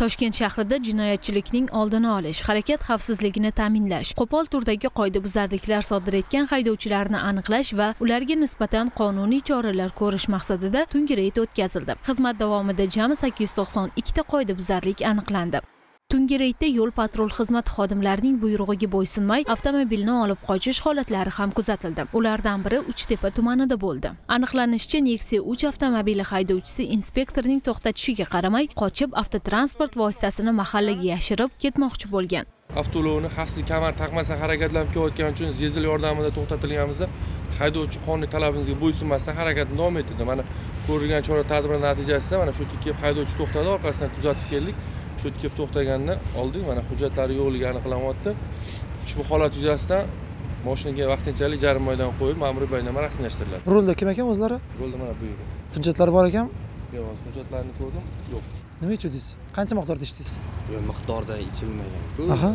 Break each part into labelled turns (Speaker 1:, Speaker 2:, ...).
Speaker 1: toshkent shahrida jinoyatchilikning oldini olish harakat xavfsizligini ta'minlash qo'pol turdagi qoidabuzarliklar sodir etgan haydovchilarni aniqlash va ularga nisbatan qonuniy choralar ko'rish maqsadida tungi reyd o'tkazildi. Xizmat davomida jami sakkiz yuz to'qson ikkita qoidabuzarlik aniqlandi. Tungi reydda yo'l patrul xizmati xodimlarining buyrug'iga bo'ysunmay avtomobilni olib qochish holatlari ham kuzatildi. Ulardan biri uchtepa tumanida bo'ldi. Aniqlanishicha nexia uch avtomobili haydovchisi inspektorning to'xtatishiga qaramay qochib avtotransport vositasini mahallaga yashirib ketmoqchi bo'lgan.
Speaker 2: Avtoulovni xavfsizlik kamar taqmasdan harakatlanib kelayotgani uchun zezil yordamida to'xtatilganimizda haydovchi qonuniy talabimizga bo'ysunmasdan harakatni davom ettirdi mana ko'rilgan chora tadbirlar natijasida mana shu yerga kelib haydovchi to'xtadi orqasidan kuzatib keldik. Shu yerga kelib to'xtaganda oldik. Mana hujjatlari yo'qligi aniqlanyapti ushbu holat yuzasidan moshinaga vaqtinchalik jarima maydoni qo'yib ma'muriy bayonnoma rasmiylashtiriladi?
Speaker 3: Rulda kim ekan o'zlari?
Speaker 2: Yo'lda mana bu yerda.
Speaker 3: Hujjatlari bor ekan?
Speaker 2: Yo'q hujjatlarni ko'rdim. Yo'q.
Speaker 3: Nima ichuvdingiz qancha miqdorda ichdingiz?
Speaker 4: Yo'q miqdorda ichilmagan-ku
Speaker 3: Aha.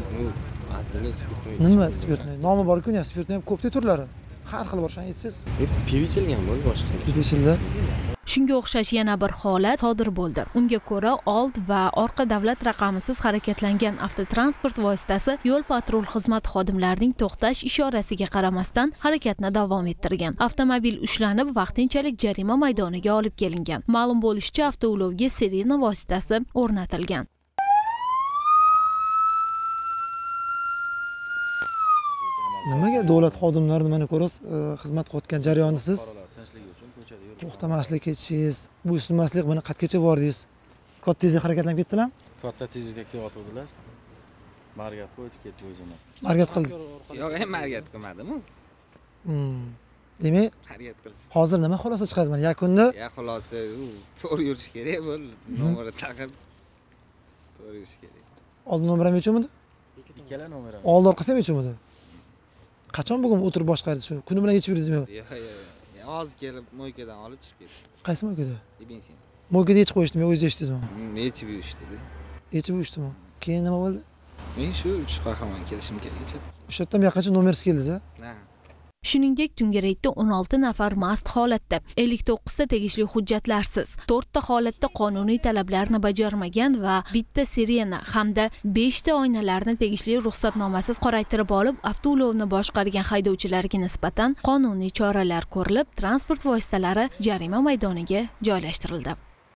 Speaker 4: ozgina spirtnoy
Speaker 3: nima spirtnoy nomi borku spirtnoy ham ko'pda turlari. Har xil bor shuni aytsangiz
Speaker 4: pivo ichilgan bo'ldi boshqa.
Speaker 3: Bepeshilda
Speaker 1: shunga o'xshash yana bir holat sodir bo'ldi. Unga ko'ra old va orqa davlat raqamisiz harakatlangan avtotransport vositasi yo'l patrul xizmati xodimlarining to'xtash ishorasiga qaramasdan harakatni davom ettirgan. Avtomobil ushlanib vaqtinchalik jarima maydoniga olib kelingan. Ma'lum bo'lishicha avtoulovga sirena vositasi o'rnatilgan.
Speaker 3: Nimaga davlat xodimlarini mana ko'rasiz? Xizmat qilayotgan jarayonni siz to'xtamaslik ketishingiz bo'ysunmaslik buni qayergacha bordingiz? Katta tezda harakatlanib ketdilarmi
Speaker 2: katta tezlikda kelyotgandilar margab o'tib ketdi o'zini
Speaker 3: harakat qildingiz?
Speaker 5: Yo'q ham harakat qilmadimu?
Speaker 3: Hmm. demak
Speaker 5: harakat qilsiz
Speaker 3: hozir nima xulosa chiqarasiz mana yakunda
Speaker 5: ya xulosa u to'g'ri yurish kerak bo'ldi nomerni taqib. To'g'ri yurish kerak.
Speaker 3: Oldin nomer ham yechuvmidi
Speaker 2: ikkala nomer ham
Speaker 3: oldi orqasi ham yechuvmidi? Qachon bugun o'tirib boshqardingiz shuni kuni bilan yechib berdingizmi
Speaker 5: yo'q yo'q hozir kelib moykadan olib chiqib ketdi
Speaker 3: qaysi mo'kada
Speaker 5: bensin
Speaker 3: mo'kada yechib qo'yishdimi o'zingiz yechdingizmi
Speaker 5: yechib yurishdida
Speaker 3: yechib uyushdimi keyin nima bo'ldi?
Speaker 5: Men shu uch qahramon kelishim kerak
Speaker 3: o'sha yerdan bu yoqqacha nomersiz keldingiz a
Speaker 5: ha
Speaker 1: shuningdek tungi reydda 16 nafar mast holatda 59 ta tegishli hujjatlarsiz. 4 ta holatda qonuniy talablarni bajarmagan va bitta sirena hamda 5 ta oynalarni tegishli ruxsatnomasiz qoraytirib olib avtoulovni boshqargan haydovchilarga nisbatan qonuniy choralar ko'rilib transport vositalari jarima maydoniga joylashtirildi.